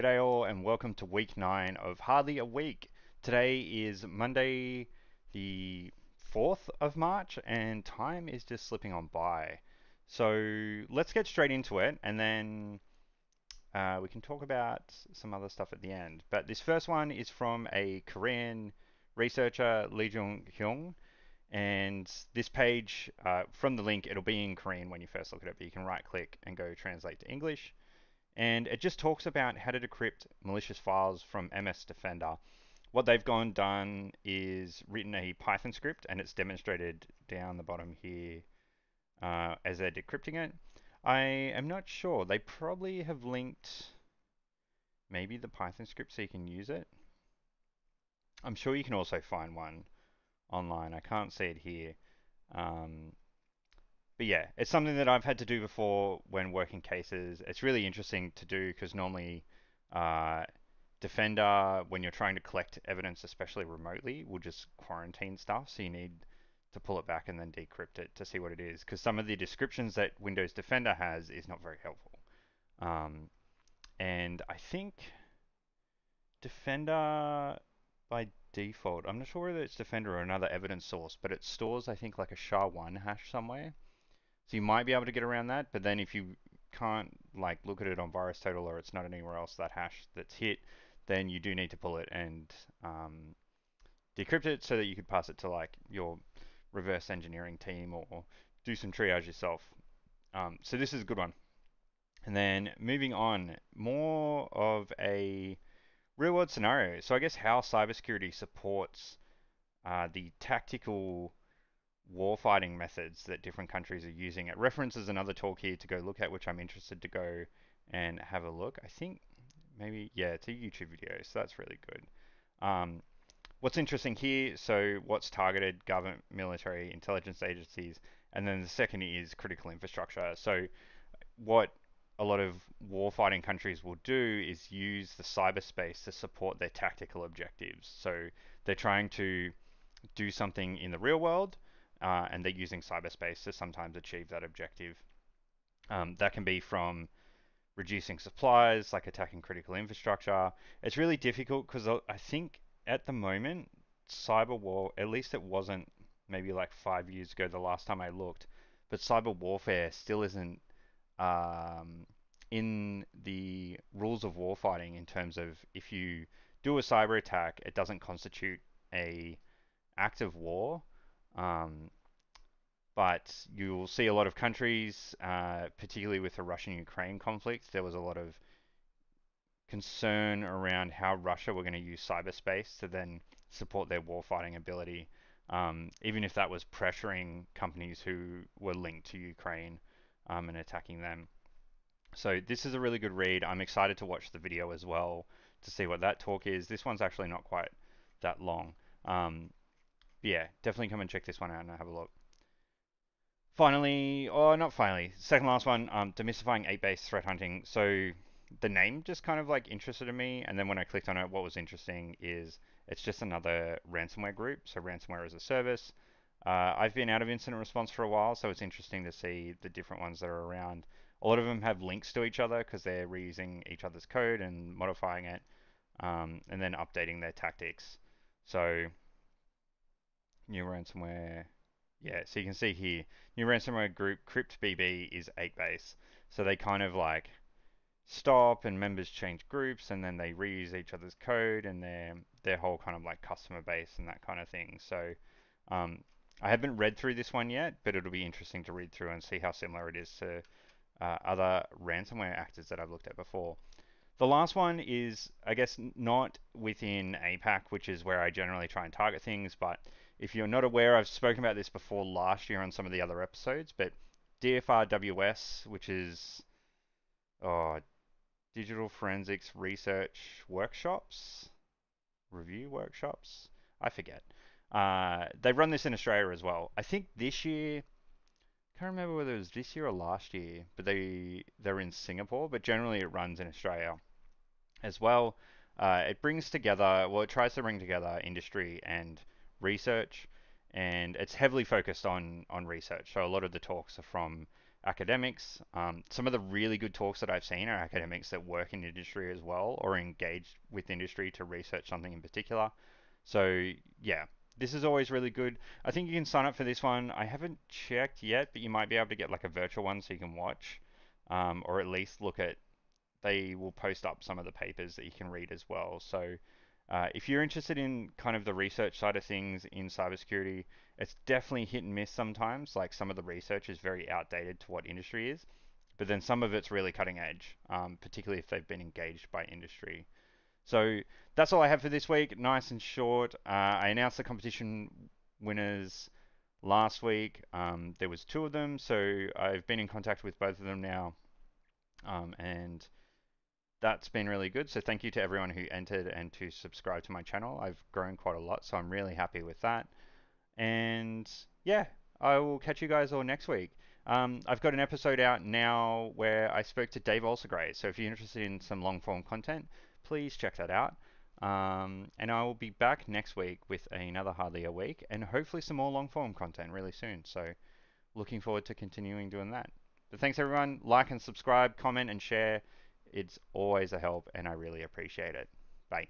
G'day all and welcome to week 9 of Hardly a Week. Today is Monday the 4th of March and time is just slipping on by. So let's get straight into it and then uh, we can talk about some other stuff at the end. But this first one is from a Korean researcher, Lee Jung Hyung. And this page, uh, from the link, it'll be in Korean when you first look at it, but you can right click and go translate to English and it just talks about how to decrypt malicious files from MS Defender. What they've gone done is written a Python script, and it's demonstrated down the bottom here uh, as they're decrypting it. I am not sure. They probably have linked maybe the Python script so you can use it. I'm sure you can also find one online. I can't see it here. Um, but yeah, it's something that I've had to do before when working cases. It's really interesting to do because normally uh, Defender, when you're trying to collect evidence, especially remotely, will just quarantine stuff. So you need to pull it back and then decrypt it to see what it is. Because some of the descriptions that Windows Defender has is not very helpful. Um, and I think Defender by default, I'm not sure whether it's Defender or another evidence source, but it stores, I think, like a SHA-1 hash somewhere. So you might be able to get around that, but then if you can't like look at it on VirusTotal or it's not anywhere else that hash that's hit, then you do need to pull it and um, decrypt it so that you could pass it to like your reverse engineering team or, or do some triage yourself. Um, so this is a good one. And then moving on, more of a real world scenario. So I guess how cybersecurity supports uh, the tactical warfighting methods that different countries are using. It references another talk here to go look at, which I'm interested to go and have a look. I think maybe, yeah, it's a YouTube video, so that's really good. Um, what's interesting here, so what's targeted government, military, intelligence agencies, and then the second is critical infrastructure. So what a lot of warfighting countries will do is use the cyberspace to support their tactical objectives. So they're trying to do something in the real world, uh, and they're using cyberspace to sometimes achieve that objective. Um, that can be from reducing supplies, like attacking critical infrastructure. It's really difficult because I think at the moment, cyber war, at least it wasn't maybe like five years ago, the last time I looked, but cyber warfare still isn't um, in the rules of warfighting in terms of if you do a cyber attack, it doesn't constitute a act of war. Um, but you'll see a lot of countries, uh, particularly with the Russian-Ukraine conflict, there was a lot of concern around how Russia were going to use cyberspace to then support their warfighting ability, um, even if that was pressuring companies who were linked to Ukraine um, and attacking them. So this is a really good read. I'm excited to watch the video as well to see what that talk is. This one's actually not quite that long. Um, yeah, definitely come and check this one out and have a look. Finally, or not finally, second last one, um, demystifying 8Base threat hunting. So the name just kind of like interested me, and then when I clicked on it, what was interesting is it's just another ransomware group. So ransomware as a service. Uh, I've been out of incident response for a while, so it's interesting to see the different ones that are around. A lot of them have links to each other because they're reusing each other's code and modifying it, um, and then updating their tactics. So new ransomware. Yeah, so you can see here, new ransomware group CryptBB is 8Base. So they kind of like stop and members change groups and then they reuse each other's code and their their whole kind of like customer base and that kind of thing. So um, I haven't read through this one yet, but it'll be interesting to read through and see how similar it is to uh, other ransomware actors that I've looked at before. The last one is, I guess, not within APAC, which is where I generally try and target things, but if you're not aware, I've spoken about this before last year on some of the other episodes, but DFRWS, which is oh, Digital Forensics Research Workshops, Review Workshops, I forget. Uh, they run this in Australia as well. I think this year, can't remember whether it was this year or last year, but they they're in Singapore, but generally it runs in Australia as well. Uh, it brings together, well, it tries to bring together industry and research, and it's heavily focused on on research. So a lot of the talks are from academics. Um, some of the really good talks that I've seen are academics that work in industry as well or engaged with industry to research something in particular. So yeah, this is always really good. I think you can sign up for this one. I haven't checked yet, but you might be able to get like a virtual one so you can watch, um, or at least look at. They will post up some of the papers that you can read as well. So uh, if you're interested in kind of the research side of things in cybersecurity, it's definitely hit and miss sometimes. Like some of the research is very outdated to what industry is, but then some of it's really cutting edge, um, particularly if they've been engaged by industry. So that's all I have for this week. Nice and short. Uh, I announced the competition winners last week. Um, there was two of them, so I've been in contact with both of them now, um, and that's been really good. So thank you to everyone who entered and to subscribe to my channel. I've grown quite a lot, so I'm really happy with that. And yeah, I will catch you guys all next week. Um, I've got an episode out now where I spoke to Dave Olsegray. So if you're interested in some long form content, please check that out. Um, and I will be back next week with another Hardly a Week and hopefully some more long form content really soon. So looking forward to continuing doing that. But thanks everyone. Like and subscribe, comment and share. It's always a help and I really appreciate it. Bye.